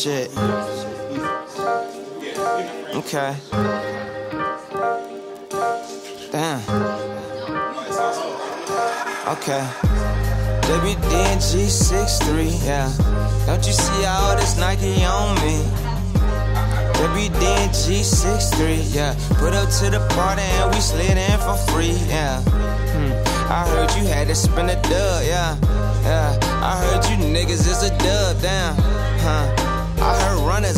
Shit. Okay. Damn. Okay. WDNG 63, yeah. Don't you see all this Nike on me? WDNG 63, yeah. Put up to the party and we slid in for free, yeah. Hmm. I heard you had to spin a dub, yeah. Yeah. I heard you niggas is a dub, damn.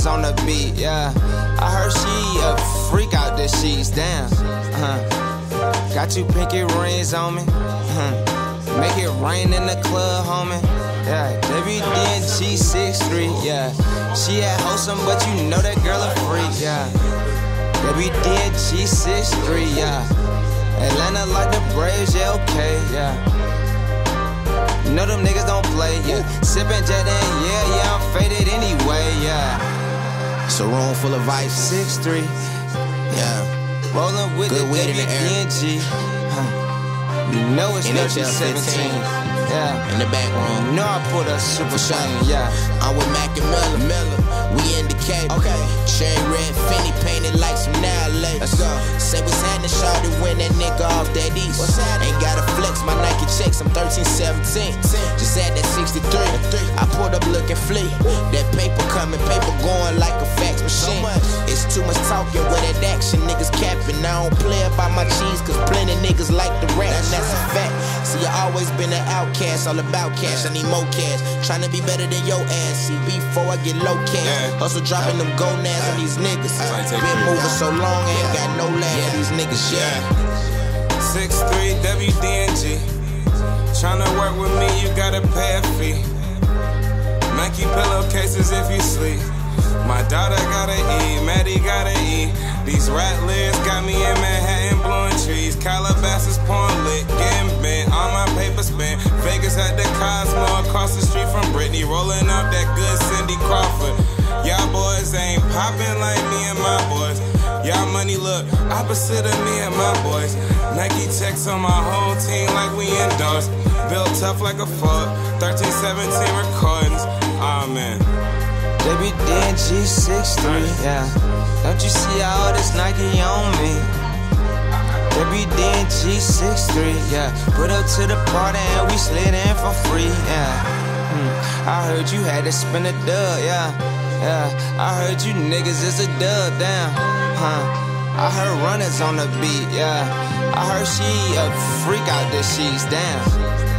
On the beat, yeah. I heard she a freak out the sheets, damn. Uh-huh. Got two pinky rings on me. Uh-huh. Make it rain in the club, homie. Yeah, WDNG 63, yeah. She had wholesome, but you know that girl a freak, yeah. WDNG 63, yeah. Atlanta like the Braves, yeah, okay, yeah. You know them niggas don't play, yeah. Sippin' jet and yeah, yeah, I'm faded anyway, yeah. It's a room full of ice. Six three, Yeah. rolling with Good the weed in the air. Huh. You know it's NHL 17. 15. Yeah. In the back room. You know I put a super shine, yeah. I'm with Mac and Miller. Miller. We in the cave. Okay. Cherry red Finny painted like some now Let's go. Say what's happening, shawty when that nigga off that east. What's happening? Ain't gotta flex my Nike checks. I'm 13, 17. Just add that 63. I pulled up looking fleet. That paper coming, paper talking with that action. Niggas capping. I don't play about my cheese, cause plenty niggas like the rap. and that's a fact. See, I always been an outcast, all about cash. I need more cash. Trying to be better than your ass. See, before I get low cash. Yeah. Hustle dropping them gonads on these niggas. Been moving so long, ain't got no laugh for these niggas. Yeah. Yeah. Six three WDNG. Tryna work with me, you gotta pay a fee. Nike pillowcases if you sleep. My daughter gotta eat, Maddie gotta eat. These rat lids got me in Manhattan blowing trees. Calabasas pouring lit, getting bent. All my paper spent. Vegas at the Cosmo across the street from Britney. Rolling up that good Cindy Crawford. Y'all boys ain't popping like me and my boys. Y'all money look opposite of me and my boys. Nike checks on my whole team like we indoors. Built tough like a fuck. 13, 17 recordings. Amen. WDNG 63, yeah. Don't you see all this Nike on me? WDNG 63, yeah. Put up to the party and we slid in for free, yeah. Hmm. I heard you had to spin a dub, yeah. Yeah, I heard you niggas is a dub, damn. Huh. I heard runners on the beat, yeah. I heard she a freak out the sheets, damn.